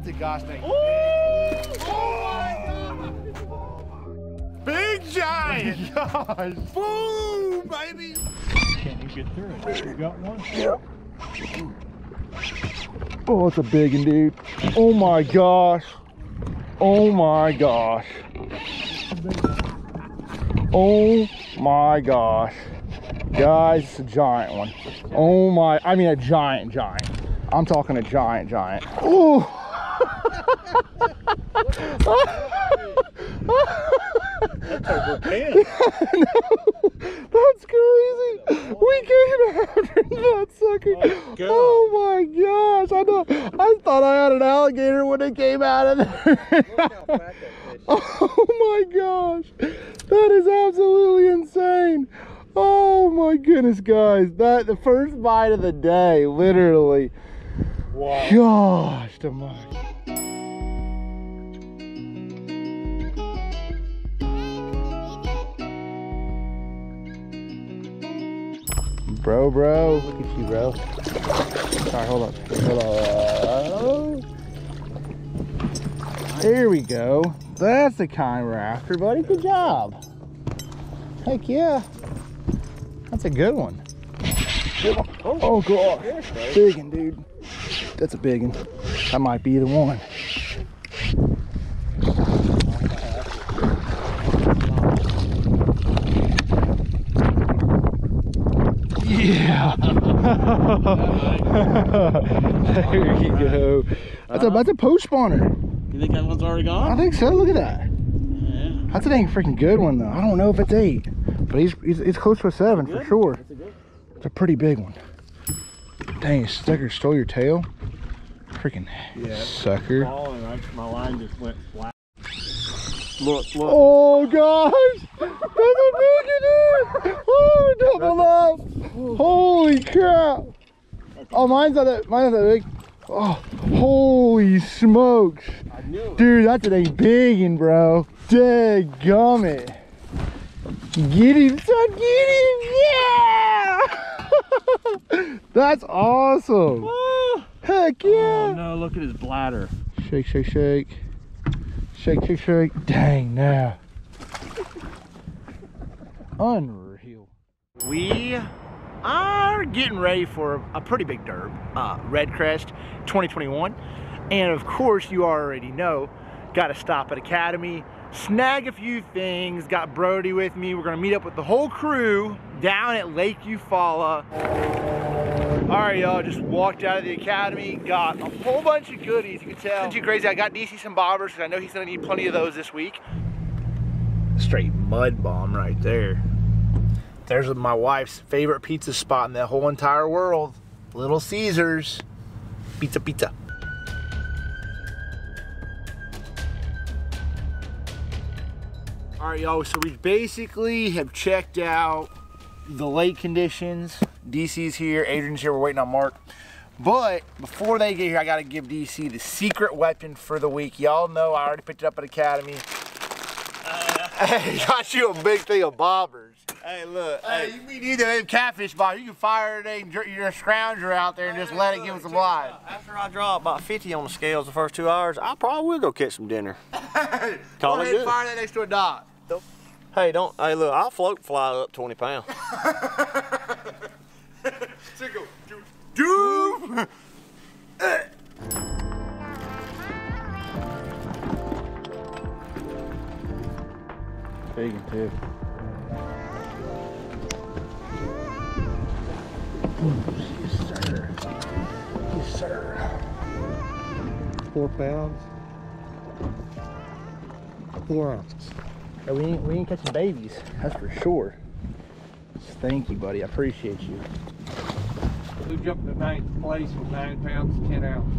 It's a gosh dang. Big giant. Gosh. Boom, baby. Can't even get through it. You got one? Oh, it's a big one, dude. Oh my gosh. Oh my gosh. Oh my gosh. Guys, it's a giant one. Oh my, I mean a giant, giant. I'm talking a giant, giant. Oh. That's crazy. We came after that sucker. Oh my gosh. I know. I thought I had an alligator when it came out of there. oh my gosh. That is absolutely insane. Oh my goodness, guys. That the first bite of the day, literally. Wow. Gosh, the Bro, bro, look at you, bro. Sorry, hold on. Hold on. There we go. That's the kind we're after, buddy. Good job. Heck yeah. That's a good one. Oh, oh God. Big one, dude. That's a big one. That might be the one. Yeah. there you go. That's a that's a post spawner. You think that one's already gone? I think so. Look at that. Yeah. That's a dang freaking good one though. I don't know if it's eight, but he's he's, he's close to a seven for sure. That's a good. It's a pretty big one. Dang, sucker stole your tail. Freaking Yeah. sucker. Right? My line just went flat. Look, look. Oh gosh! That's a big one! Oh, double up! Holy crap! Oh, mine's not that. Mine's not that big. Oh, holy smokes! I knew it. Dude, that's a big one, bro. Dadgummit. Get him, son, get him! Yeah! that's awesome! Ah. Heck Oh yeah! no, look at his bladder. Shake, shake, shake. Shake, shake, shake. Dang, now. Unreal. We are getting ready for a pretty big derb, uh, Red Crest 2021. And of course, you already know, got to stop at Academy, snag a few things, got Brody with me. We're going to meet up with the whole crew down at Lake Eufaula. All right, y'all, just walked out of the Academy, got a whole bunch of goodies, you can tell. Nothing too crazy, I got DC some bobbers, because I know he's going to need plenty of those this week. Straight mud bomb right there. There's my wife's favorite pizza spot in the whole entire world. Little Caesars. Pizza, pizza. All right, y'all, so we basically have checked out the lake conditions. DC's here, Adrian's here, we're waiting on Mark. But before they get here, I gotta give DC the secret weapon for the week. Y'all know I already picked it up at Academy. Uh, hey, got you a big thing of bobbers. Hey, look. Hey, you mean either them catfish bob, you can fire a your scrounger out there and just let it give us a blind. Uh, after I draw about 50 on the scales the first two hours, I probably will go catch some dinner. Go Call ahead it and good. fire that next to a dot. Hey, don't. Hey, look. I'll float fly up 20 pounds. Doom! Big one, too. Yes, sir. Yes, sir. Four pounds. Four ounces. Yeah, we ain't, we ain't catching babies, that's for sure. Thank you, buddy. I appreciate you. We jumped to ninth place with nine pounds, ten ounces.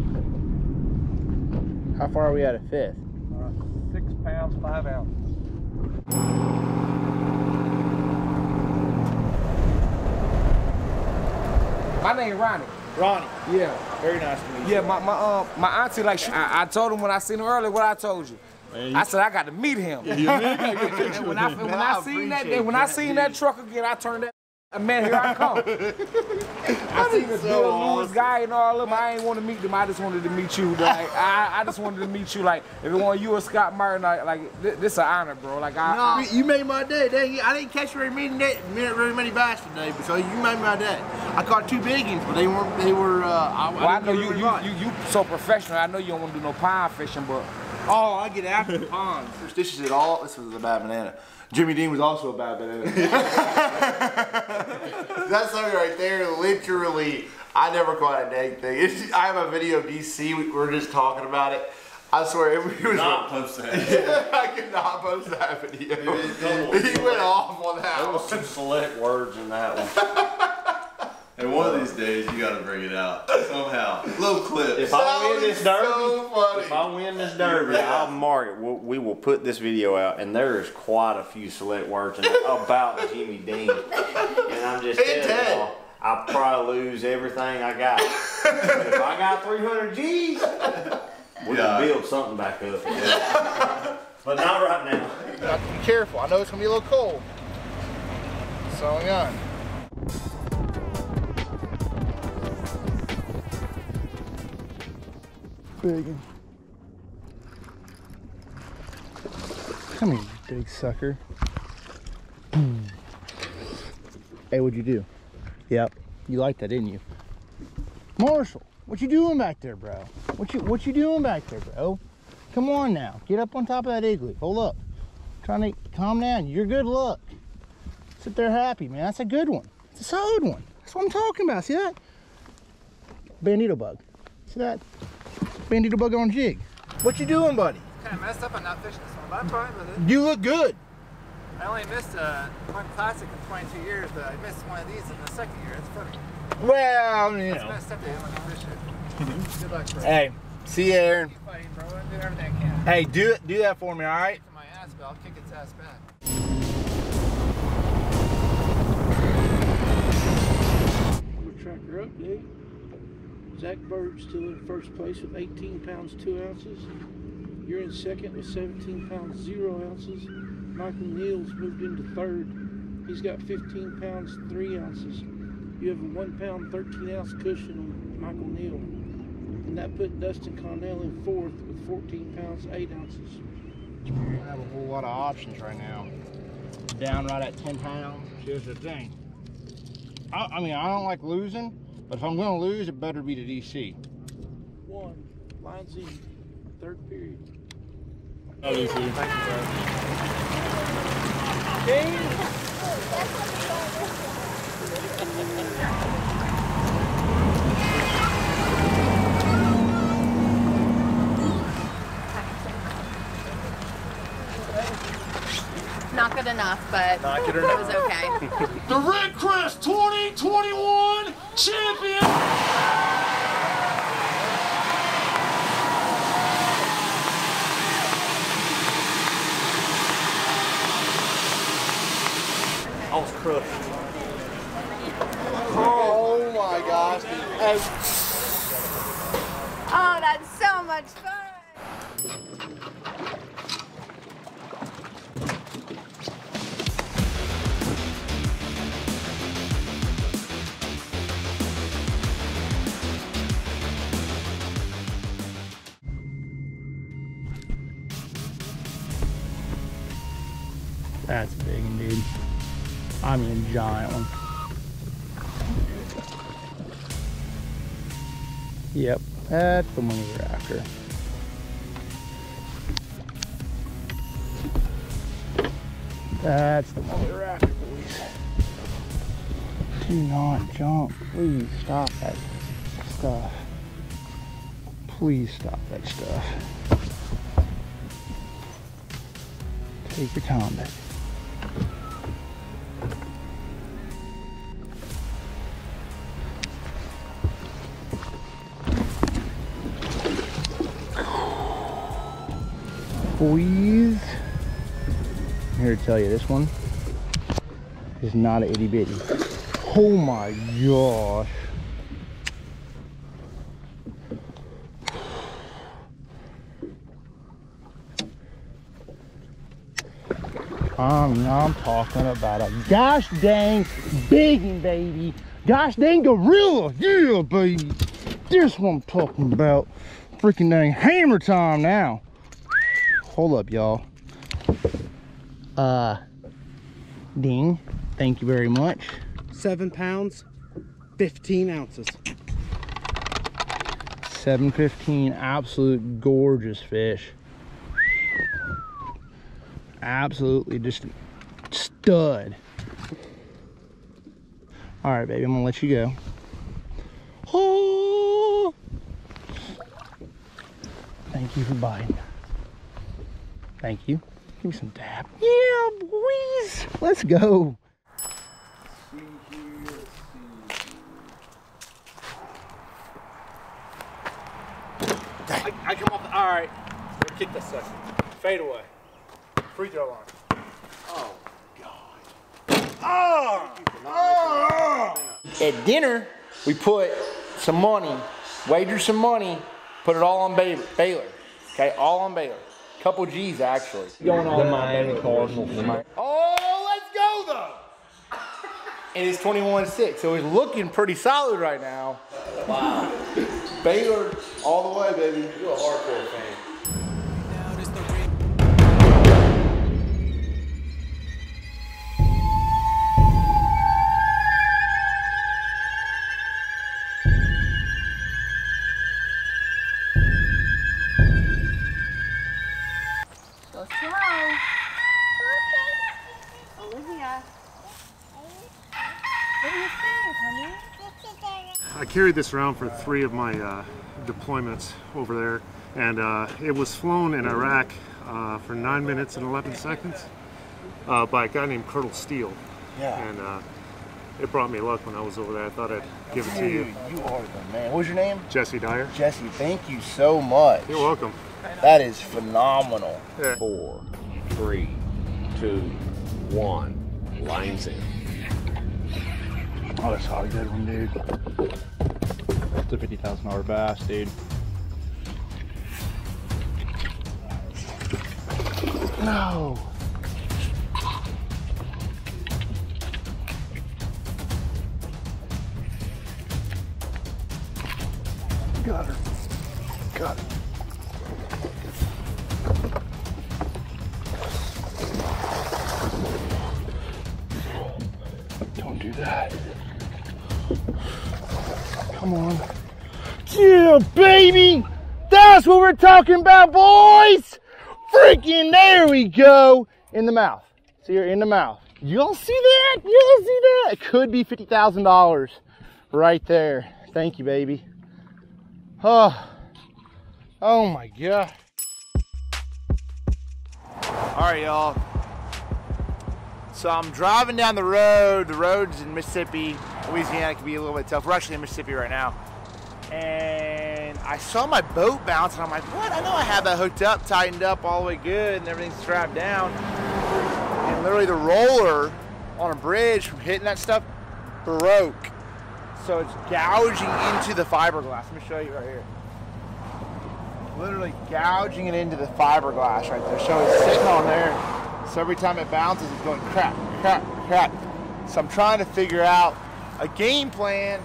How far are we at a fifth? Uh, six pounds, five ounces. My name Ronnie. Ronnie, Yeah. very nice to meet you. Yeah, my my uh, my auntie like she, I, I told him when I seen him earlier what I told you. I said I got to meet him. and when I when I I seen that appreciate when I that, seen that truck again, I turned that Man, here I come. I see this so Bill Lewis guy and all of them. I ain't want to meet them. I just wanted to meet you. Like I, I just wanted to meet you. Like if it want you or Scott Martin, like, like thi- this is an honor, bro. Like I, You- You made my day. Dang, I didn't catch very many, day, very many bass today, but so you made my day. I caught two big ones, but they weren't. They were. Uh, I, well, I didn't know get you, you, you, you so professional. I know you don't want to do no pond fishing, but Oh, I get after the ponds. This is it all. This was a bad banana. Jimmy Dean was also a bad banana. That's something right there. Literally, I never caught a dang thing. It's just- I have a video of DC. We were just talking about it. I swear, it was. Not post that. I could not post that video. was double. He went off on that. There was some select words in that one. And one of these days, you got to bring it out somehow. Little clip. If I win this derby, so if I win this derby, I'll mark it. We'll, we will put this video out, and there is quite a few select words in it about Jimmy Dean. And I'm just And telling y'all, I'll probably lose everything I got. but if I got 300 G's, we Yeah. can build something back up. but not right now. You have to be careful. I know it's gonna be a little cold. So on. Big. Come here, you big sucker. Hey, what'd you do? Yep, you liked that, didn't you? Marshall, what you doing back there, bro? What you what you doing back there, bro? Come on now, get up on top of that igloo. Hold up. trying to calm down. You're good luck. Sit there happy, man. That's a good one. It's a solid one. That's what I'm talking about. See that? Bandito bug. See that? Bandito bug on jig. What you doing, buddy? kind of messed up on not fishing this one, but I'm fine with it. You look good. I only missed uh, one classic in 22 years, but I missed one of these in the second year. It's funny. Well, you It's know. messed up that I didn't let me fish it. Good luck, bro. Hey, see you, Aaron. Keep fighting, bro. I'm doing everything I can. Hey, do it. Do that for me, all right? To my ass, but I'll kick its ass back. Tracker update. Zack Birge's still in first place with 18 pounds 2 ounces. You're in second with 17 pounds 0 ounces. Michael Neal's moved into third. He's got 15 pounds 3 ounces. You have a 1 pound 13 ounce cushion on Michael Neal. And that put Dustin Connell in fourth with 14 pounds 8 ounces. I have a whole lot of options right now. Down right at 10 pounds. Here's the thing. I, I mean, I don't like losing, but if I'm going to lose, it better be to DC. One. line in. Third period. Oh, DC. Not good enough, but Not good it was okay. the Red Crest 2021 champion. I was crushed. Oh, oh my gosh. Hey, oh, that's so much fun. Giant one. Yep, that's the one we were after. That's the one we were after, boys. Do not jump. Please stop that stuff. Please stop that stuff. Take your time, baby. Boys, I'm here to tell you this one is not a itty bitty. Oh my gosh. I'm, I'm talking about a gosh dang biggin, baby. Gosh dang gorilla. Yeah, baby. This one I'm talking about. Freaking dang hammer time now. Hold up, y'all. Uh, ding. Thank you very much. Seven pounds, 15 ounces. 715 absolute gorgeous fish absolutely just stud all right baby i'm gonna let you go oh thank you for biting thank you give me some dab yeah boys let's go I, I come off. The, all right, kick this sucker. Fade away. Free throw line. Oh God. Oh. oh. At dinner, we put some money, wager some money, put it all on Baylor. Baylor. Okay, all on Baylor. Couple G's actually. Going on the Miami Cardinals. Oh, let's go though. And it's 21-6, so he's looking pretty solid right now. Wow. Baylor all the way, baby. You're a hardcore fan. Carried this around for three of my uh, deployments over there, and uh, it was flown in Iraq uh, for nine minutes and 11 seconds uh, by a guy named Colonel Steele. Yeah. And uh, it brought me luck when I was over there. I thought I'd give it to you. You are the man. What was your name? Jesse Dyer. Jesse, thank you so much. You're welcome. That is phenomenal. Yeah. Four, three, two, one. Lines in. Oh, that's not a good one, dude. A fifty thousand dollar bass, dude. No. Got her. Got her. Baby! That's what we're talking about, boys! Freaking there we go! In the mouth. See her in the mouth. Y'all see that? Y'all see that? It could be $50,000 right there. Thank you, baby. Oh, oh my God. All right, y'all. So I'm driving down the road. The roads in Mississippi, Louisiana can be a little bit tough. We're actually in Mississippi right now. And I saw my boat bounce, and I'm like, what? I know I have that hooked up, tightened up all the way good, and everything's strapped down. And literally the roller on a bridge from hitting that stuff broke. So it's gouging into the fiberglass. Let me show you right here. Literally gouging it into the fiberglass right there. So it's sitting on there. So every time it bounces, it's going crap, crap, crap. So I'm trying to figure out a game plan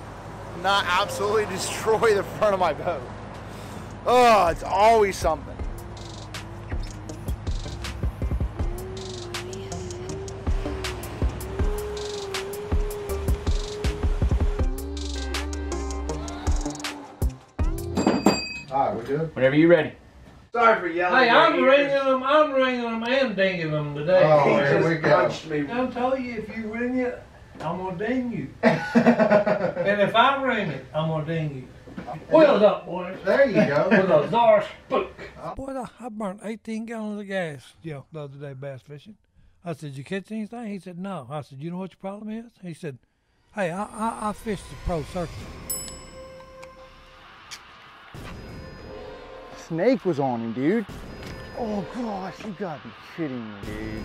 not absolutely destroy the front of my boat. Oh, it's always something. All right, we're good. Whenever you're ready. Sorry for yelling. Hey, I'm ringing them. I'm ringing them and dinging them today. Oh, He just we go. punched me. I'm telling you, if you ring it, I'm gonna ding you. and if I ring it, I'm gonna ding you. Wheels up, boys. There you go. With a Zara Spook. Boy, I, burned 18 gallons of gas, you know, the other day bass fishing. I said, "You catch anything?" He said, "No." I said, "You know what your problem is?" He said, "Hey, I I, I fished the pro circuit." Snake was on him, dude. Oh gosh, you gotta be kidding me, dude.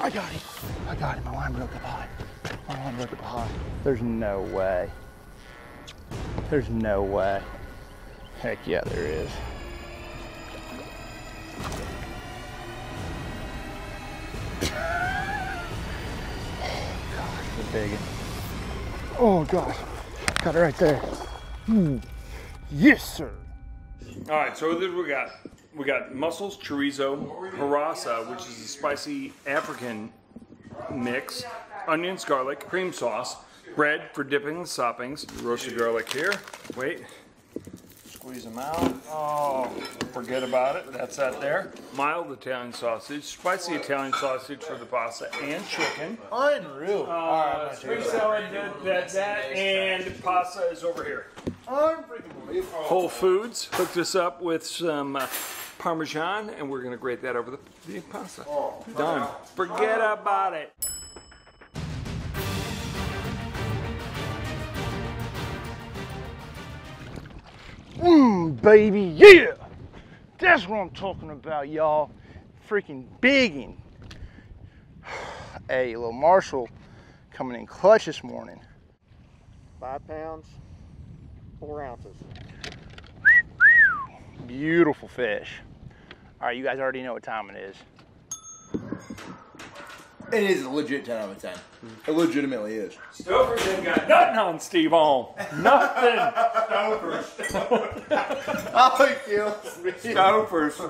I got him. I got him. My line broke up high. My line broke up high. There's no way. There's no way. Heck yeah, there is. oh gosh, big. Oh gosh. Got it right there. Hmm. Yes, sir. All right, so this we got. We got mussels, chorizo, harissa, which is a spicy African mix, onions, garlic, cream sauce, bread for dipping the soppings, roasted garlic here. Wait, squeeze them out. Oh, forget about it. That's that there. Mild Italian sausage, spicy Italian sausage for the pasta and chicken. Unreal. Uh, spring salad, that, that, that, and pasta is over here. Unbelievable. Whole Foods hooked us up with some uh, Parmesan, and we're gonna grate that over the, the pasta. Oh, Done. Forget oh. about it. Mmm, baby, yeah! That's what I'm talking about, y'all. Freaking biggin'. Hey, little Marshall coming in clutch this morning. Five pounds, four ounces. Beautiful fish. All right, you guys already know what time it is. It is a legit 10 out of 10. It legitimately is. Stouffer's ain't got nothing on Steve Holm. Nothing. Stoker's. Oh, he kills me. Stouffer's.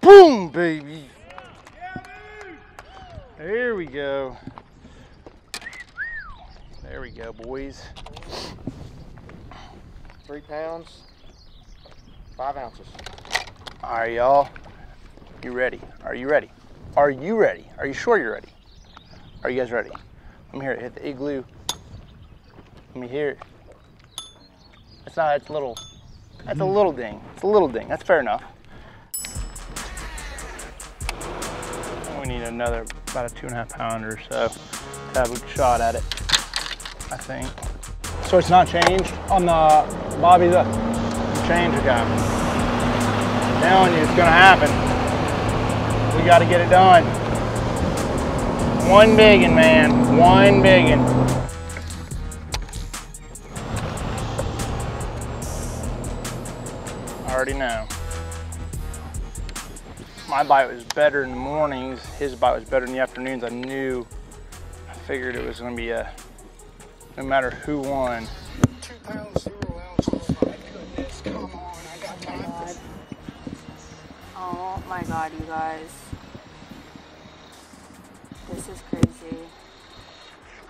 Boom, baby. There we go. There we go, boys. Three pounds, five ounces. All right, y'all. You ready? Are you ready? Are you ready? Are you sure you're ready? Are you guys ready? Let me hear it. Hit the igloo. Let me hear it. It's not. It's little. That's a little ding. It's a little ding. That's fair enough. We need another about a two and a half pounder or so to have a shot at it. I think. So it's not changed on the Bobby the change okay. I'm telling you, it's gonna happen. We gotta get it done. One biggin, man. One biggin. I already know. My bite was better in the mornings. His bite was better in the afternoons. I knew, I figured it was gonna be a, no matter who won. Oh my god, you guys. This is crazy.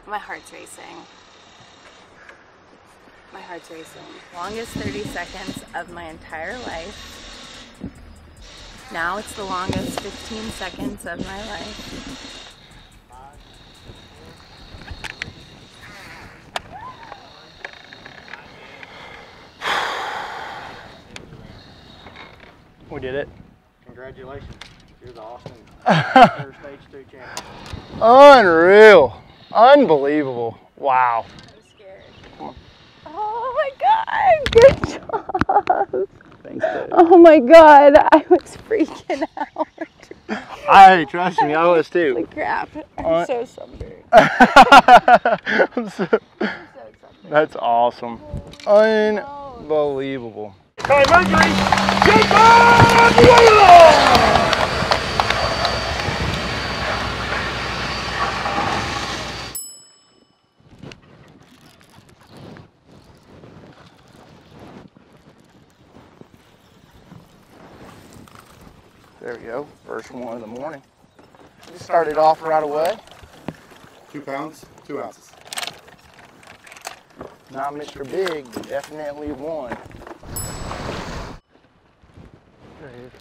My heart's racing. My heart's racing. Longest 30 seconds of my entire life. Now it's the longest 15 seconds of my life. We did it. Congratulations. You're the Austin Third Stage 2 champion. Unreal. Unbelievable. Wow. I'm scared. Oh my god, good job. Thanks, babe. Oh my god, I was freaking out. I trust me, I was too. Holy crap. I'm Uh, so sunburned. I'm so- That's awesome. Unbelievable. Hey, Mercury! There we go. First one of the morning. Started off right away. Two pounds, two ounces. Not Mr. Big, definitely one. There he is.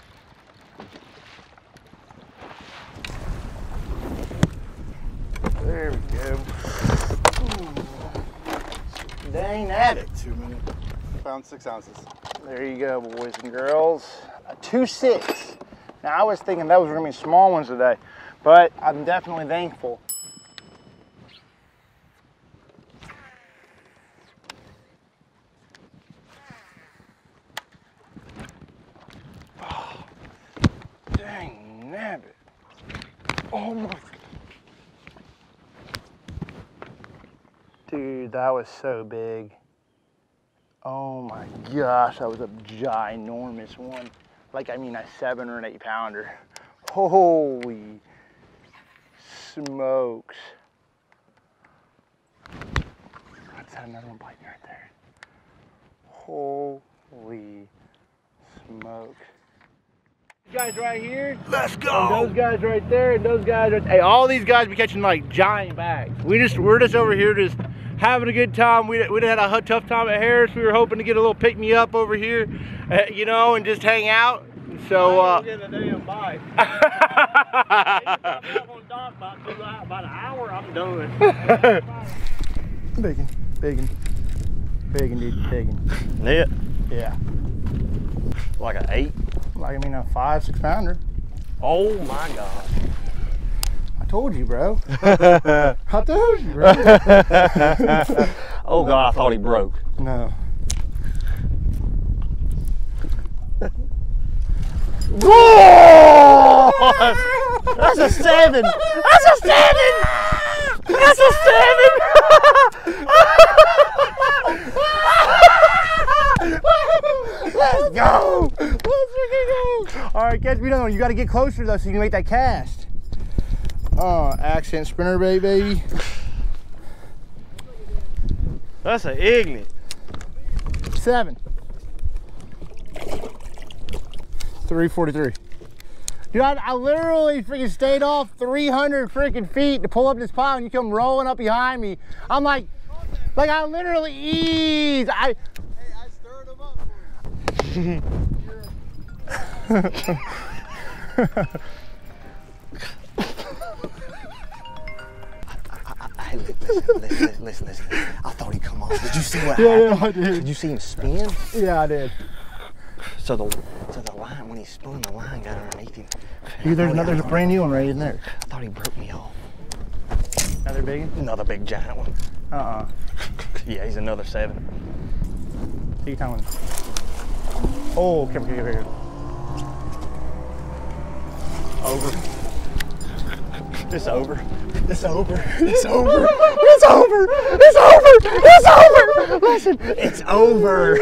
There we go. Ooh. Dang at it. Two minutes. Six ounces. There you go, boys and girls. A two six. Now I was thinking those were gonna be small ones today, but I'm definitely thankful. Dang nabbit. Oh my. Dude, that was so big. Oh my gosh, that was a ginormous one. Like, I mean, a seven or an eight pounder. Holy smokes. That's another one biting right there. Holy smokes. These guys right here. Let's go. And those guys right there, and those guys. Right, hey, all these guys be catching like giant bags. We just we're just over here just having a good time. We we had a tough time at Harris. We were hoping to get a little pick me up over here, uh, you know, and just hang out. So uh, Get a damn bite. about an hour, I'm done. Biggin, biggin, biggin, dude, biggin. Net? Yeah. Like an eight? I mean a five, six pounder. Oh my god. I told you, bro. I told you, bro. oh god, I thought he broke. No. Whoa! That's a seven. That's a seven. That's a seven. Let's go. Let's freaking go. All right, catch me another one. You got to get closer though, so you can make that cast. Oh, accent sprinter bait, baby. That's an ignorant. Seven. 343. Dude, I, I literally freaking stayed off 300 freaking feet to pull up this pile and you come rolling up behind me. I'm like, like I literally ease. I. Hey, listen, listen, listen, listen. I thought he'd come off. Did you see what Yeah, happened? yeah, I did. Did you see him spin? Yeah, I did. So the so the line when he spun, the line got underneath him. Dude, there's another, there's a brand new one right in there. I thought he broke me off. Another big one? Another big giant one. Uh-uh. Yeah, he's another seven. Take your time with it. Oh, careful, careful, careful. Over. It's over. It's over. It's over. It's over. It's over. It's over. Listen, it's over.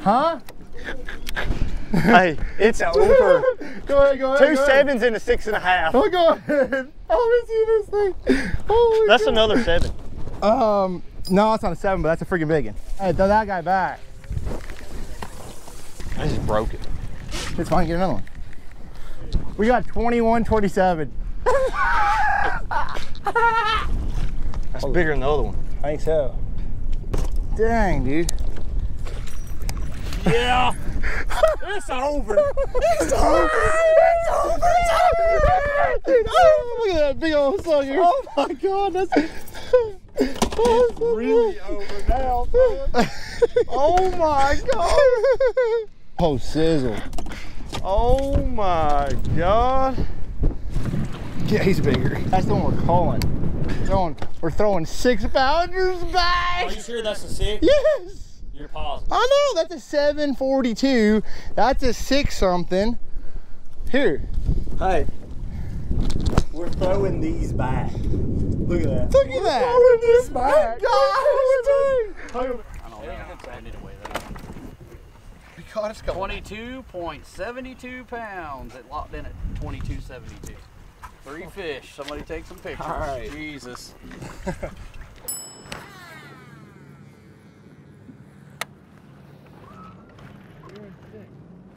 huh? hey, it's over. Go ahead, go ahead. Two go ahead. and a six and a half. Oh, go ahead. Let me see this thing. Holy That's crap. another seven. Um, no, it's not a seven, but that's a freaking big one. Hey, throw that guy back. I just broke it. It's fine, get another one. We got 21, 27. That's bigger than the other one. I think so. Dang, dude. Yeah. it's over. It's over. It's over. It's over. Dude, oh, look at that big old sucker. Oh my god, that's. it's really over now, oh my god. Oh, sizzle. Oh my god. Yeah, he's bigger. That's the one we're calling. Throwing, we're throwing six pounders back. Are you sure that's a six? Yes. You're positive. I know that's a 742. That's a six something. Here. Hey, we're throwing these back. Look at that. Look at that. throwing this back. God, it's going. 22.72 pounds. It locked in at 22.72. Three fish. Somebody take some pictures. All right. Jesus.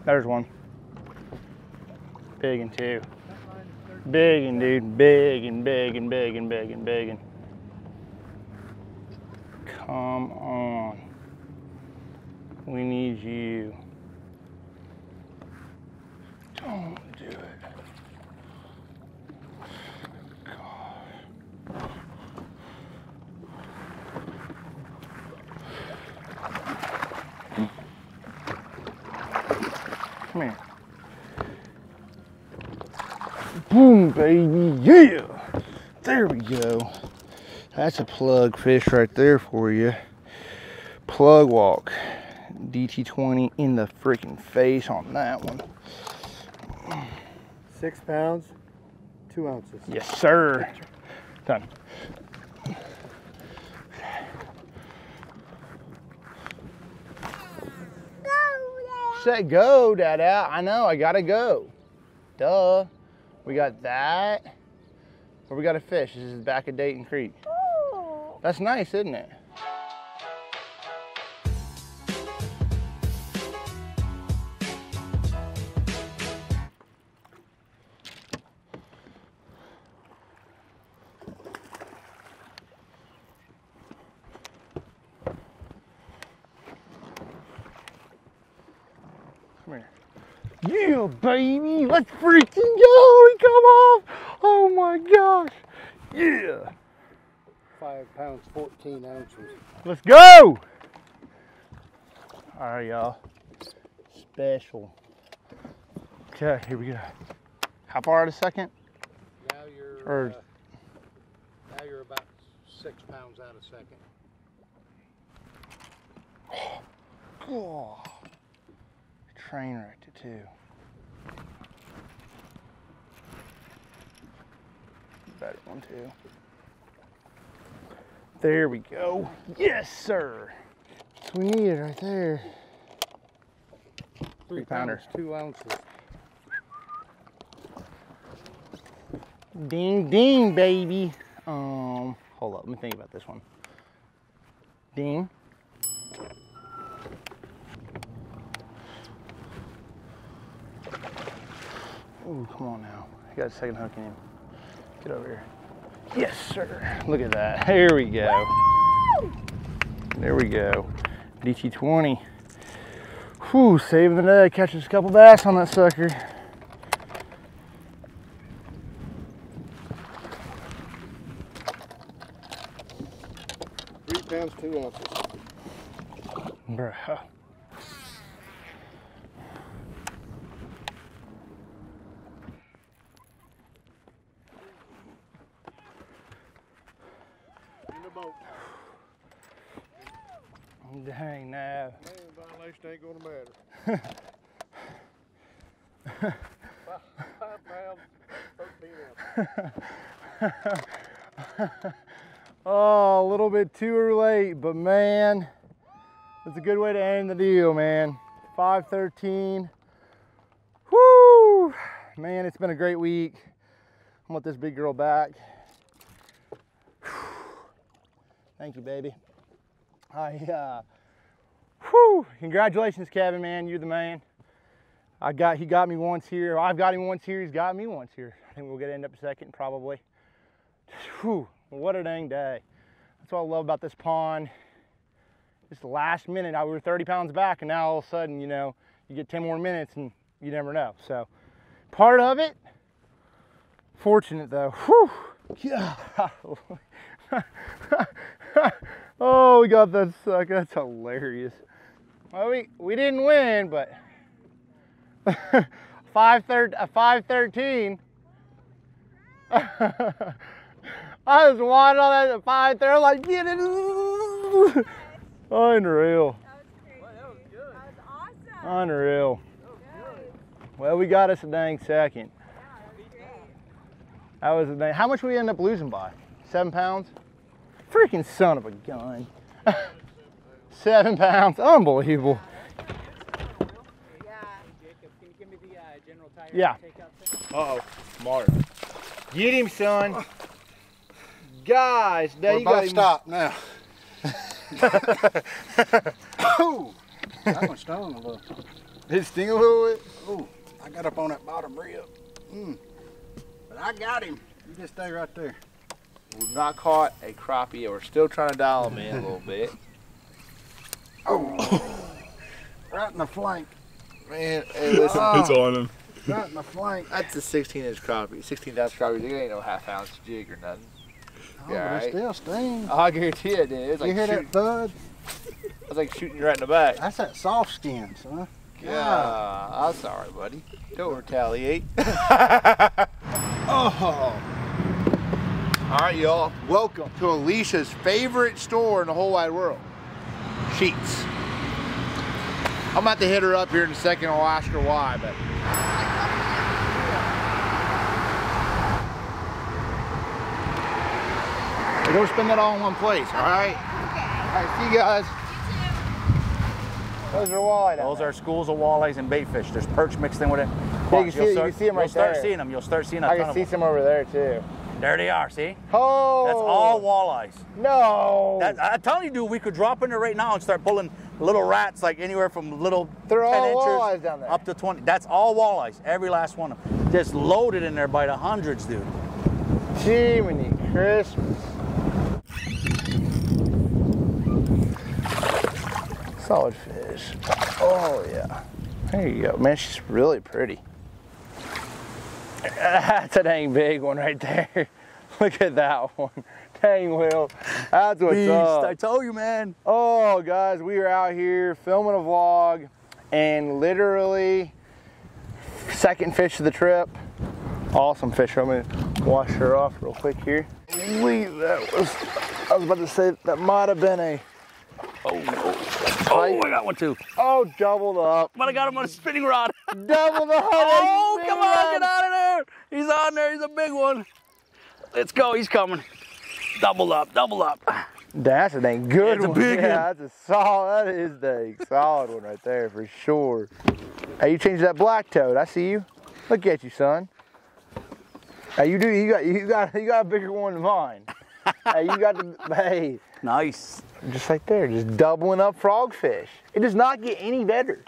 There's one. Big and two. And dude, and big and big and. Come on. We need you. Don't do it. Come here. Boom, baby, yeah! There we go. That's a plug fish right there for you. Plug walk. DT20 in the freaking face on that one. Six pounds, two ounces. Yes, sir. Done. set, go, Dada. I know, I gotta go. Duh. We got that. Where we got a fish. This is back of Dayton Creek. That's nice, isn't it? Yeah, baby. Let's freaking go. We come off. Oh my gosh. Yeah. Five pounds, 14 ounces. Let's go. All right, y'all. Special. Okay, here we go. How far out a second? Now you're, Or uh, now you're about six pounds out a second. oh, train wrecked it too. Better one too. There we go. Yes, sir. That's what we needed right there. Three pounder. pounds, two ounces. Ding ding, baby. Um, hold up. Let me think about this one. Ding. Ooh, come on now. You got a second hook in him. Get over here. Yes, sir. Look at that. Here we go. There we go. DT20. Whew, saving the day. Catches a couple bass on that sucker. Three pounds, two ounces. Bruh. In the boat. Dang, now. Man, violation ain't gonna matter. Five, five pounds, 13 ounces. oh, a little bit too late, but man, it's a good way to end the deal, man. 513. Woo! Man, it's been a great week. I want this big girl back. Thank you, baby. I, uh, congratulations, Kevin, man. You're the man. I got, he got me once here. I've got him once here. He's got me once here. I think we'll get end up second, probably. Whew, what a dang day. That's what I love about this pond. Just the last minute, I we were 30 pounds back, and now all of a sudden, you know, you get 10 more minutes, and you never know. So, part of it. Fortunate though. Whew. Yeah. oh, we got that sucker. That's hilarious. Well, we we didn't win, but five thir- a five thirteen. I was watching all that at five thirty, like get it. Unreal. That was, well, that was awesome. Unreal. Well, we got us a dang second. That was a dang. How much we end up losing by? Seven pounds? Freaking son of a gun. Seven pounds. Unbelievable. Yeah. Uh oh, Mark. Get him, son. Guys, now We're you got about stop now. Ooh, that one stung a little. Did it sting a little bit? Ooh, I got up on that bottom rib. Mm. But I got him. You just stay right there. We've not caught a crappie, and we're still trying to dial him in a little bit. Oh, right in the flank. Man, hey, listen. It's on him. Right in the flank. That's a 16 inch crappie. 16 ounce crappie. It ain't no half ounce jig or nothing. Oh, but it still stings. Oh, I guarantee it did. It's you like hear shooting, that thud? I was like shooting you right in the back. That's that soft skin, son. Yeah, I'm sorry, buddy. Don't retaliate. oh. All right, y'all. Welcome to Alicia's favorite store in the whole wide world, Sheetz. I'm about to hit her up here in a second. I'll ask her why, but. We're gonna spend that all in one place, all right? All right, see you guys. Those are walleye. Those are schools of walleyes and baitfish. There's perch mixed in with it. Yeah, you Watch, can you'll see- you start, can see 'em you'll right start there. seeing them. You'll start seeing a I ton can of see them. some over there too. There they are. See? Oh, That's all walleyes. No. That, I'm telling you, dude, we could drop in there right now and start pulling little rats, like anywhere from little They're 10 all inches walleyes down there. up to 20. That's all walleyes, every last one of them. Just loaded in there by the hundreds, dude. Jiminy Christmas. Solid fish. Oh yeah. There you go. Man, she's really pretty. That's a dang big one right there. Look at that one. Dang, Will. That's what's Beast, up. I told you, man. Oh, guys, we are out here filming a vlog and literally second fish of the trip. Awesome fish. I'm gonna wash her off real quick here. Leave that was, I was about to say that might have been a, Oh, Oh, I got one too. oh, doubled up. But I got him on a spinning rod. Doubled up. Oh, come on, get out of there. He's on there. He's a big one. Let's go. He's coming. Double up, double up. That's a dang good a one. big yeah, one. that's a solid, that is dang solid one right there for sure. Hey, you changed that black toad. I see you. Look at you, son. Hey, you do. You got. You got. You got a bigger one than mine. Hey, you got the. Hey, Nice. just right there, just doubling up frogfish. It does not get any better.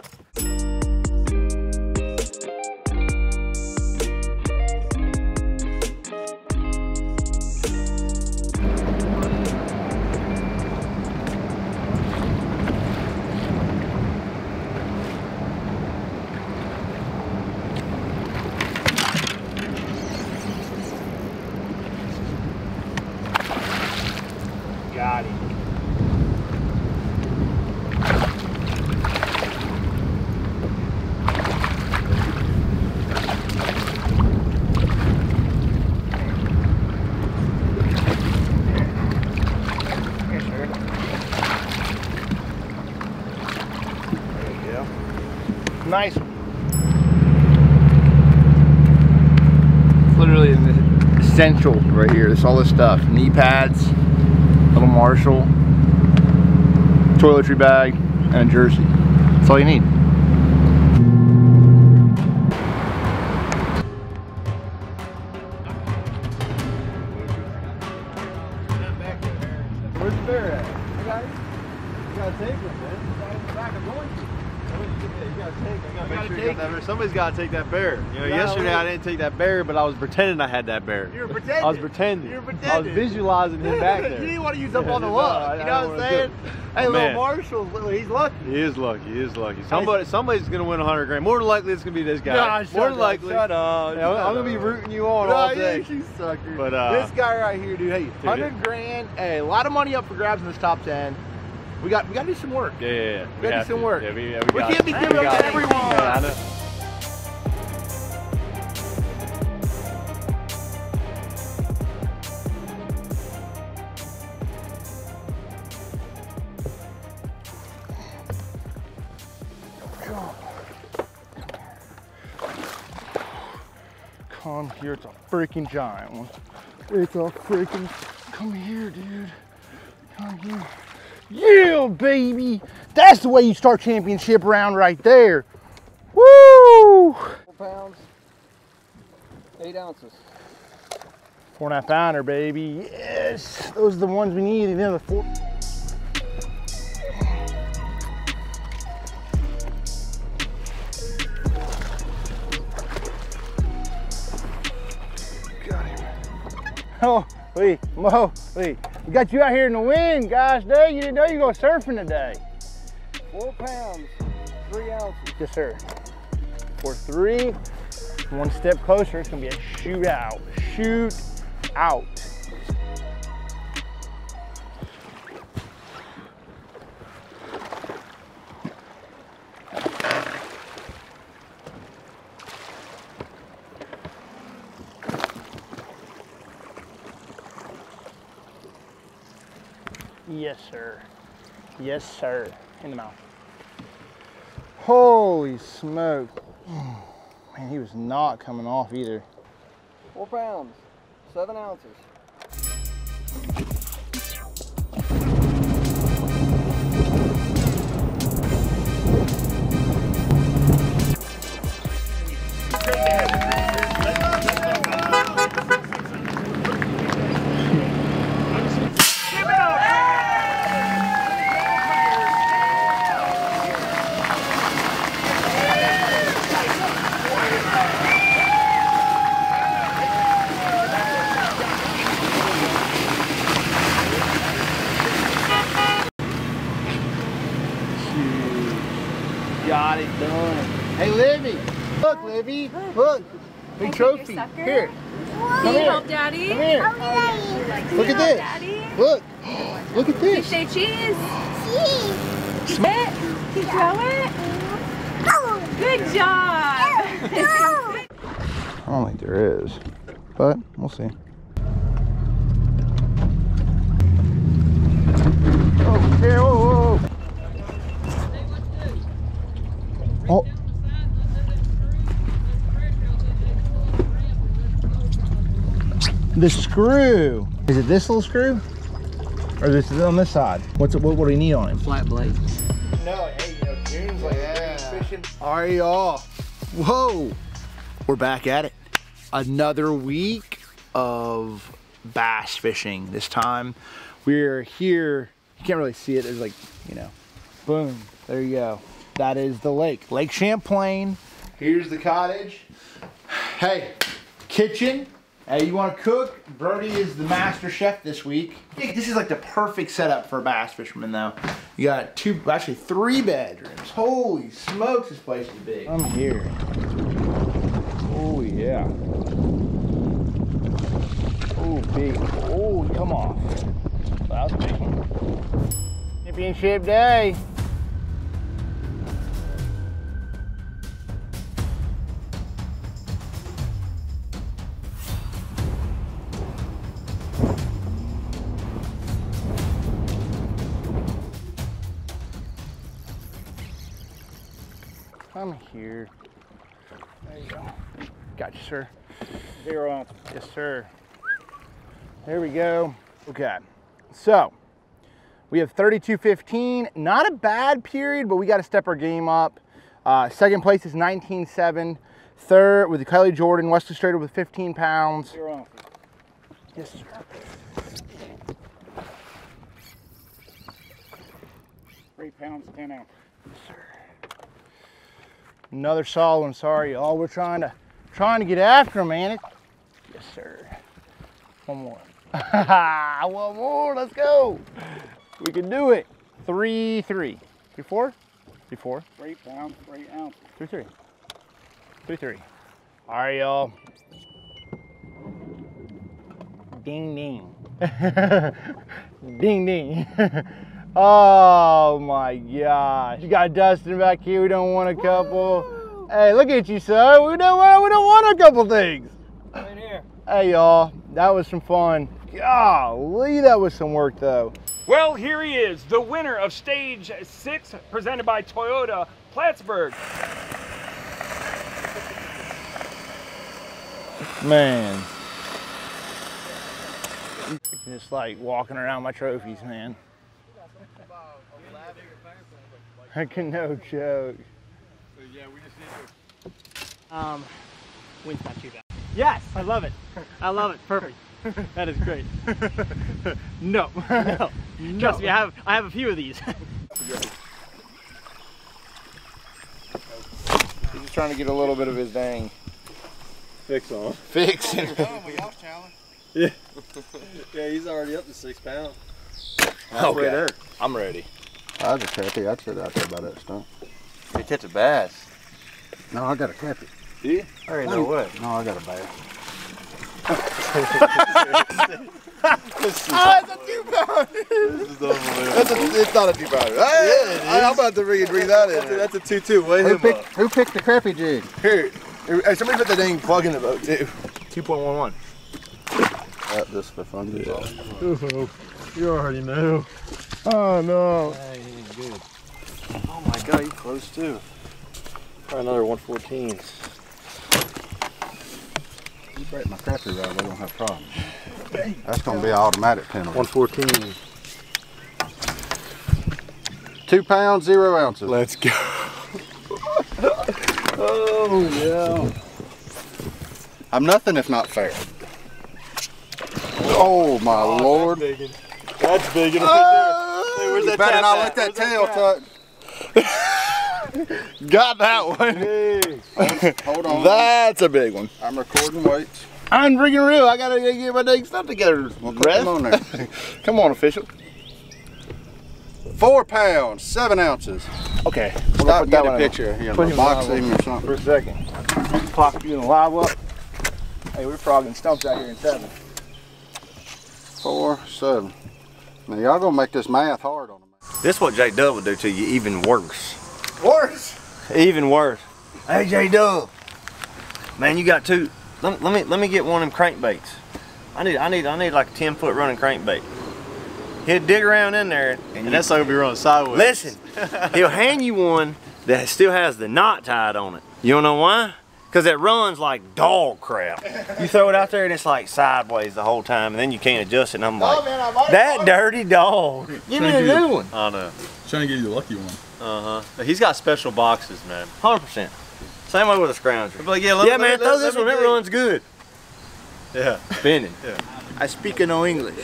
Essential right here. This all this stuff. Knee pads, little Marshall, toiletry bag, and a jersey. That's all you need. Somebody's got to take that bear. You know, Yeah, yesterday I didn't take that bear, but I was pretending I had that bear. You were pretending. I was pretending. You were I was visualizing him back there. you didn't want to use up all the no, luck. I- you know what I'm saying? Hey, Oh, little. Marshall, he's lucky. He is lucky. He is lucky. Somebody, somebody's gonna win a hundred grand. More than likely, it's gonna be this guy. Nah, shut More than likely. shut up, Yeah, I'm- gonna be rooting you on Nah, all day. You sucker. But uh, this guy right here, dude. Hey, hundred grand. Hey, a lot of money up for grabs in this top ten. We got we got to do some work. Yeah, yeah, yeah. We gotta do some work. Yeah, we, yeah, We got can't be giving We up got to everyone. Here, it's a freaking giant one. It's a freaking. Come here, dude. Come here. Yeah, baby. That's the way you start championship round right there. Woo! Four pounds, eight ounces. Four and a half pounder, baby. Yes, those are the ones we need. And then the four. Oh, wait, Mo, wait. We got you out here in the wind, gosh dang. You didn't know you were going surfing today. Four pounds, three ounces. Yes, sir. For three, one step closer, it's gonna be a shootout. Shoot out. Yes, sir. Yes, sir. In the mouth. Holy smoke. Man, he was not coming off either. Four pounds, seven ounces. Libby. Look. Big trophy. Here. Come Can you here. help Daddy? Come here. Oh, Can Look at this. Daddy? Look. Look at Can you this. say cheese? Cheese. It. Can you throw it? Oh. Good job. I don't think there is, but we'll see. Oh, here, whoa, whoa, whoa. Oh. The screw. Is it this little screw? Or this is on this side? What's it, what, what do we need on it? Flat blade. No, hey, you know, June's like yeah. fishing. All right, y'all. Whoa. We're back at it. Another week of bass fishing. This time we're here. You can't really see it. There's like, you know, boom. There you go. That is the lake. Lake Champlain. Here's the cottage. Hey, kitchen. Hey, you want to cook? Brody is the master chef this week. This is like the perfect setup for a bass fisherman, though. You got two, actually three bedrooms. Holy smokes, this place is big. I'm here. Oh, yeah. Oh, big. Oh, come on. That was a big one. Championship day. I'm here. There you go. Got you, sir. Zero ounce. Yes, sir. There we go. Okay. So, we have 32.15. Not a bad period, but we got to step our game up. Uh, second place is 19.7. Third with Kelly Jordon, Wesley Strader with 15 pounds. Zero ounce. Yes, sir. Three pounds, ten ounces. Another solid one. Sorry, y'all. We're trying to trying to get after him, man. It- Yes, sir. One more. one more. Let's go. We can do it. Three, three. Three, four? Three, four. Three pounds, three ounces. Three, three. Three, three. All right, y'all. Ding, ding. ding, ding. oh my gosh. You got Dustin back here. We don't want a couple. Hey, look at you, sir. We don't want, we don't want a couple things. Right here. Hey, y'all. That was some fun. Golly, that was some work, though. Well, here he is, the winner of stage six, presented by Toyota Plattsburgh. Man. Just like walking around my trophies, man. I can no joke. So yeah, we just need to. Um, wind's not too bad. Yes, I love it. I love it. Perfect. That is great. no, no, Trust me, I have I have a few of these. He's just trying to get a little bit of his dang Fix on. fix. Yeah. yeah, he's already up to six pounds. Halfway Okay. there. I'm ready. I was a crappie. I'd sit out there by that stump. You catch a bass. No, I got a crappie. Do you? There ain't no way. No, I got a bass. Oh, it's a two pounder. That's a, it's not a two pounder. Hey, I, am about to bring, bring that in. That's a two-two. Weigh Who picked, who picked the crappie jig? Here, hey, somebody put the dang plug in the boat too. 2.11. Uh, just for fun. Yeah. You already know. Oh no. good. Oh my god, you close too. Try another 114. You break my crappie rod, we don't have problems. That's gonna be an automatic penalty. 114. Two pounds, zero ounces. Let's go. Oh yeah. I'm nothing if not fair. Oh my oh, lord. That's big. That's big. Oh. It'll fit there. Hey, where's You that better not at? let that Where's tail tap? touch. Got that one. Hey. Hold on. That's a big one. I'm recording weights. I'm freaking real. I gotta get my dang stuff together. Well, put Ref. on there. Come on, official. Four pounds, seven ounces. Okay. Stop, gonna put get that a one picture. in. Here, Put my him box live him or something. For a second. Pop you in the live up. Hey, we're frogging stumps out here in seven. Four, seven. Now y'all gonna make this math hard on them. This is what J Dub would do to you, even worse. Worse? Even worse. Hey J Dub, man, you got two. Let, let me let me get one of them crankbaits. I need I need I need like a ten foot running crankbait. He'll dig around in there, and, And that's not gonna be running sideways. Listen, he'll hand you one that still has the knot tied on it. You don't know why? Because it runs like dog crap. You throw it out there and it's like sideways the whole time, and then you can't adjust it. And I'm like, that dirty dog. Give me a new one. I know. Trying to get you the lucky one. Uh huh. He's got special boxes, man. Hundred percent. Same way with a scrounger. Like, yeah, let- yeah, let- man, let- throw let this me one. It runs good. Yeah. Spinning. Yeah. I speak no English.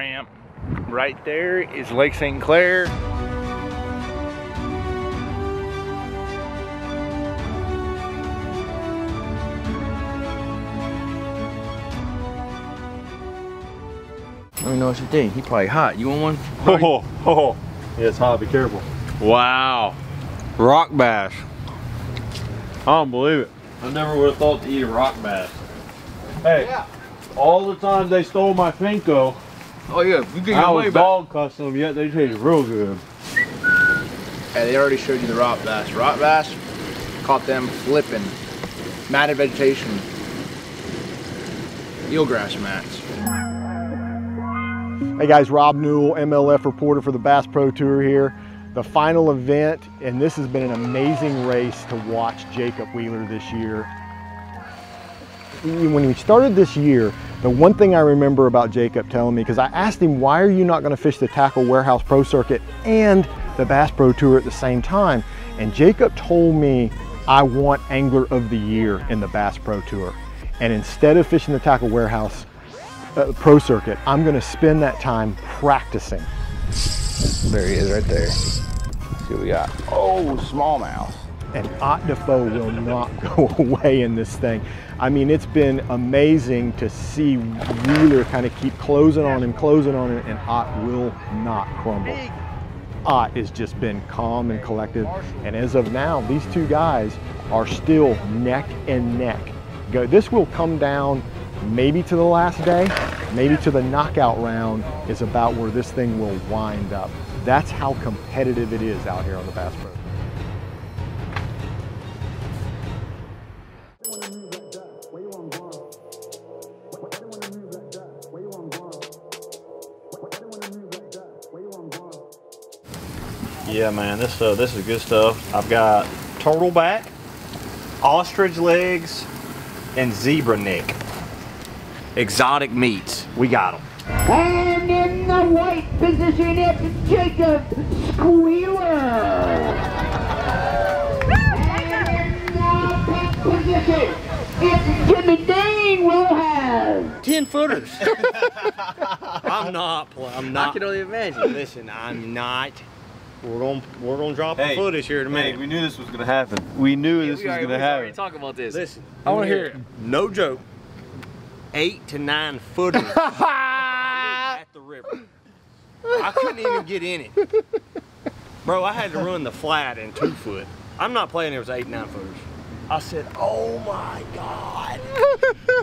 Ramp. Right there is Lake St. Clair. Let me know what you think. He probably hot. You want one? Oh, oh, yeah, it's hot. Be careful. Wow. Rock bass. I don't believe it. I never would have thought to eat a rock bass. Hey, all the time they stole my Finko. Oh yeah, you get I your was money back. dog cussing them, yet they tasted real good. Hey, they already showed you the rock bass. Rock bass caught them flipping matted vegetation, eelgrass mats. Hey guys, Rob Newell, MLF reporter for the Bass Pro Tour here. The final event, and this has been an amazing race to watch Jacob Wheeler this year. When we started this year, the one thing I remember about Jacob telling me, because I asked him, why are you not going to fish the Tackle Warehouse Pro Circuit and the Bass Pro Tour at the same time? And Jacob told me, I want Angler of the Year in the Bass Pro Tour. And instead of fishing the Tackle Warehouse uh, Pro Circuit, I'm going to spend that time practicing. There he is right there. See what we got. Oh, smallmouth. And Ott Defoe will not go away in this thing. I mean, it's been amazing to see Wheeler kind of keep closing on him, closing on him, and Ott will not crumble. Ott has just been calm and collected. And as of now, these two guys are still neck and neck. This will come down maybe to the last day, maybe to the knockout round is about where this thing will wind up. That's how competitive it is out here on the Bass Pro. Yeah, man, this uh, this is good stuff. I've got turtle back, ostrich legs, and zebra neck. Exotic meats. We got them. And in the white position, it's Jacob Squealer. And in the pink position, it's Jimmy Dean will have. Ten footers. I'm not. pl- I'm not. I can only imagine. Listen, I'm not. We're gonna we're gonna drop Hey, the footage here in a hey, we knew this was gonna happen. We knew this we was already, gonna happen. we already happen. talk about this. Listen, I wanna hear it. No joke. Eight to nine footers at the river. I couldn't even get in it, bro. I had to run the flat in two foot. I'm not playing. There was eight nine footers. I said, "Oh my god!"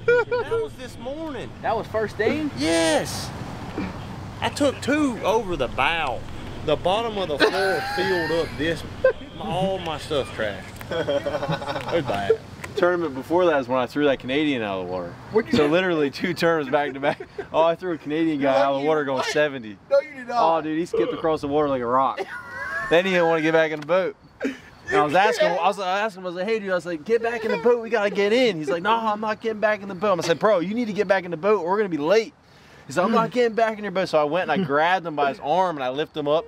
that was this morning. That was first thing? Yes. I took two over the bow. The bottom of the floor filled up this. All my stuff's trashed. It was bad. Tournament before that is when I threw that Canadian out of the water. So literally two turns back to back. Oh, I threw a Canadian guy out of the water going 70. No, you did not. Oh, dude, he skipped across the water like a rock. Then he didn't want to get back in the boat. And I was asking, I was I asked him, I was like, hey, dude, I was like, get back in the boat. We gotta get in. He's like, no, I'm not getting back in the boat. I said, bro, you need to get back in the boat. We're gonna be late. He's like, I'm not getting back in your boat. So I went and I grabbed him by his arm and I lifted him up.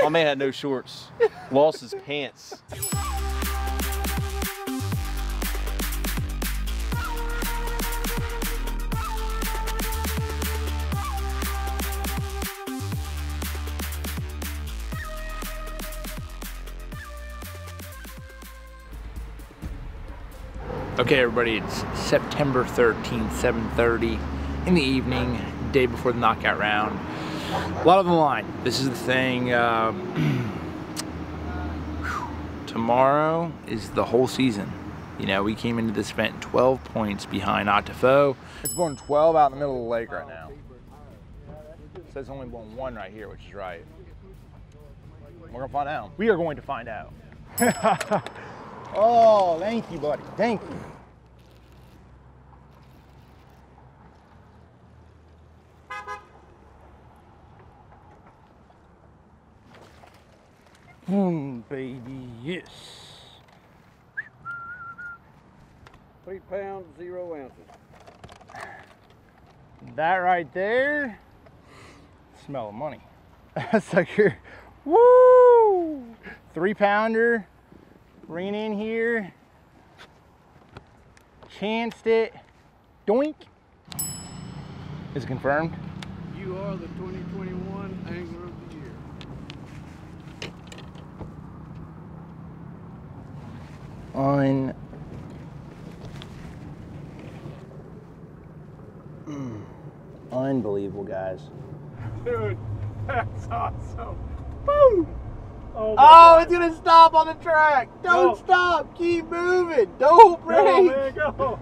My man had no shorts. Lost his pants. Okay, everybody, it's September 13th, 7.30 in the evening, day before the knockout round. A lot of the line. This is the thing. Uh, tomorrow is the whole season. You know, we came into this event 12 points behind Ott Defoe. It's blowing 12 out in the middle of the lake right now. It says only blowing one right here, which is right. We're gonna find out. We are going to find out. oh, thank you, buddy. Thank you. Hmm, baby, yes. Three pounds, zero ounces. That right there, smell of money. That's like your, woo! Three pounder, ran in here, chanced it, doink. Is it confirmed? You are the 2021 Angler of the Year. On. Unbelievable, guys. Dude, that's awesome. Boom! Oh, Oh, it's gonna stop on the track. Don't Go. stop. Keep moving. Don't break. Go, man, go.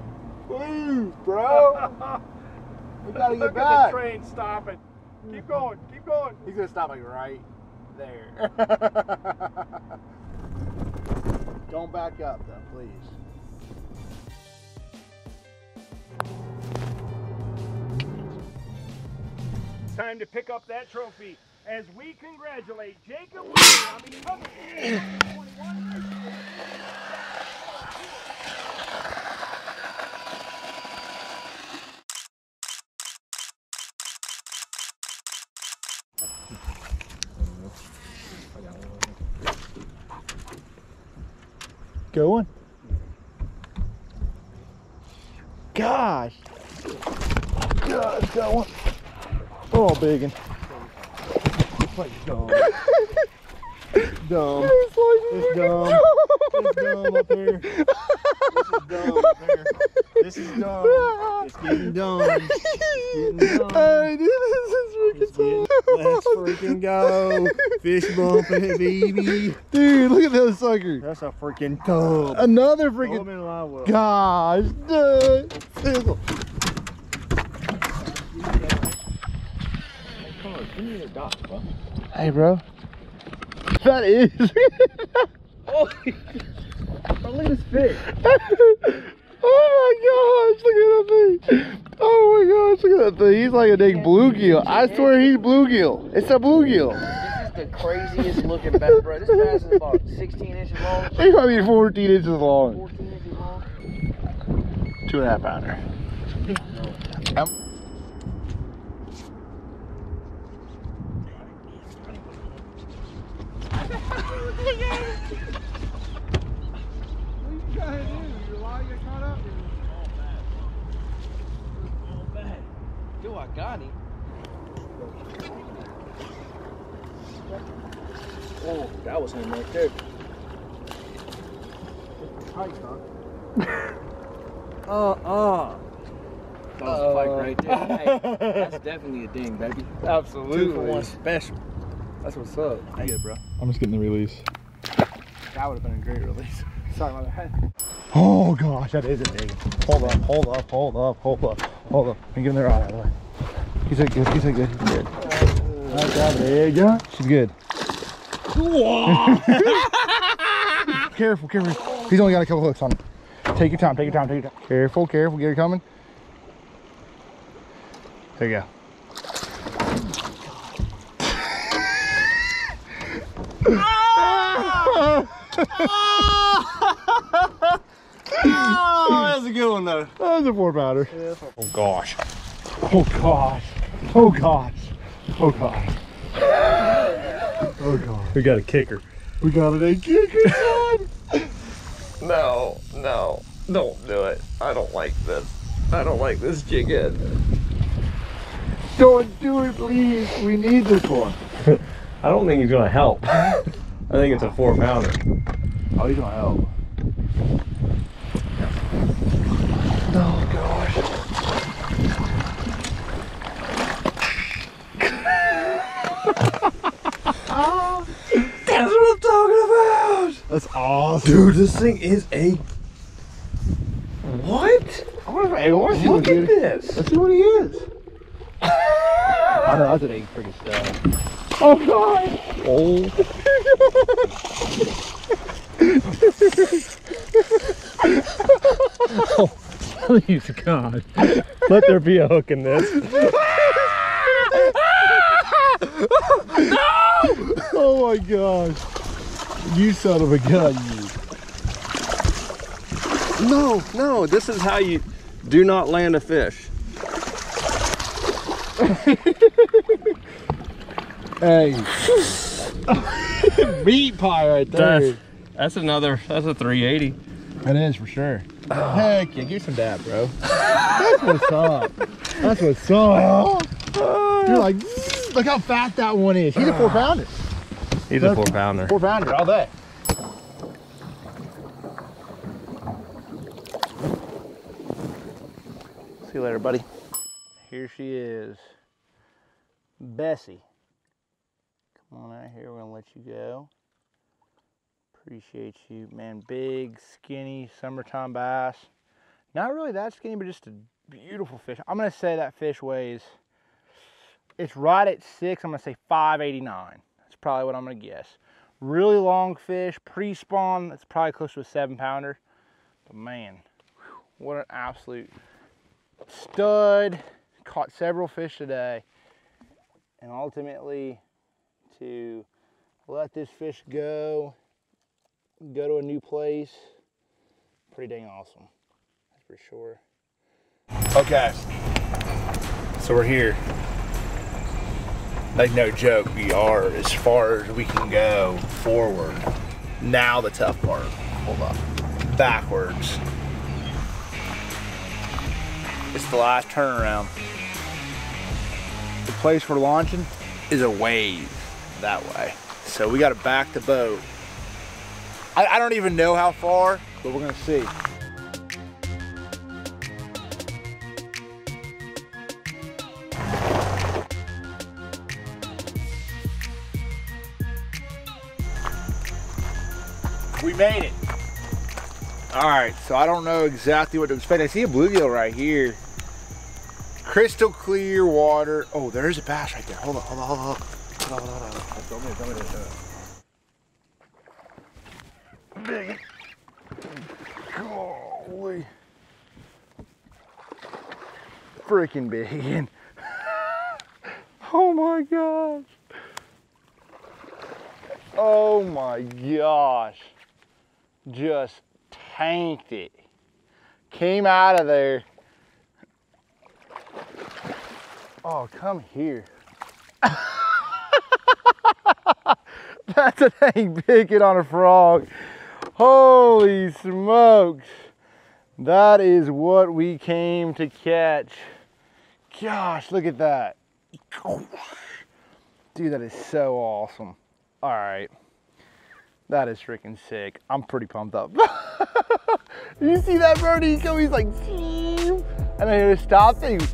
Please, bro. We gotta Look get at back. the train stopping. Keep going, keep going. He's gonna stop like right there. Don't back up though, please. Time to pick up that trophy as we congratulate Jacob on becoming Going. Gosh. Gosh, going. Oh, biggin. It's like dumb. dumb. It's dumb. It's dumb up here. This is dumb up here. This is dumb. It's getting dumb. It's getting dumb. Hey, dude, this is freaking dumb. Let's freaking go. Fish bumping, baby. Dude, look at those suckers. That's a freaking tub. Another freaking. in line well. Gosh, dude. Fizzle. Come on, give me a dot, bro. Hey, bro. That is. Oh, look at this fish. Oh my gosh, look at that thing. Oh my gosh, look at that thing. He's like a dang bluegill. I swear he's bluegill. It's a bluegill. This is the craziest looking bass, bro. This bass is about 16 inches long. He might be 14 inches long. 14 inches long. Two and a half pounder. Um, Yo, I got him. Oh, that was him right there. Uh-uh. That was a fight right there. Uh. Hey, that's definitely a ding, baby. Absolutely. Two for one special. That's what's up. Hey, good, bro. I'm just getting the release. That would have been a great release. Sorry, my bad. Oh gosh, that is a ding. Hold up, hold up, hold up, hold up, hold up. I'm getting the rod out of the way. He's a good, he's a good, he's good. That's out there you go. She's good. careful, careful. He's only got a couple hooks on it. Take your time, take your time, take your time. Careful, careful, get her coming. There you go. Oh, Oh, that's a good one, though. That was a four pounder. Oh gosh. Oh gosh. Oh gosh. Oh gosh. Oh gosh. We got a kicker. We got it a kicker, son. No, no, don't do it. I don't like this. I don't like this jig head. Don't do it, please. We need this one. I don't think he's gonna help. I think it's a four pounder. Oh, he's gonna help. Oh gosh. Oh, that's what I'm talking about. That's awesome. Dude, this thing is a. What? I wonder if I want to Look at this. Let's see what he is. I know that's an egg freaking stuff. Oh god. Oh, please, God. Let there be a hook in this. Oh my gosh. You son of a gun, you. No, no, this is how you do not land a fish. Hey. Meat pie right there. That's, that's another, that's a 380. That is for sure. Heck yeah, give me some dab, bro. That's what's up. That's what's up. You're like, look how fat that one is. He's a four pounder. He's a four pounder. Four pounder all day. See you later, buddy. Here she is. Bessie. Come on out here, we're gonna let you go. Appreciate you, man. Big, skinny, summertime bass. Not really that skinny, but just a beautiful fish. I'm gonna say that fish weighs, it's right at six, I'm gonna say 589. That's probably what I'm gonna guess. Really long fish, pre-spawn, that's probably close to a seven pounder. But man, what an absolute stud. Caught several fish today. And ultimately, to let this fish go, go to a new place, pretty dang awesome. That's for sure. Okay, so we're here. Like no joke, we are as far as we can go forward. Now the tough part. Hold up. Backwards. It's the last turnaround. The place we're launching is a wave that way. So we gotta back the boat. I, I don't even know how far, but we're gonna see. We made it. All right, so I don't know exactly what to expect. I see a bluegill right here. Crystal clear water. Oh, there's a bass right there. Hold on, hold on, hold on. Hold on, hold on, hold on. Don't move, don't move, don't move. Big. Holy. Freaking big. oh my gosh. Oh my gosh. Just tanked it. Came out of there. Oh, come here. That's a dang picket on a frog. Holy smokes. That is what we came to catch. Gosh, look at that. Dude, that is so awesome. All right. That is freaking sick. I'm pretty pumped up. you see that birdie go? He's like, and then he stopped and he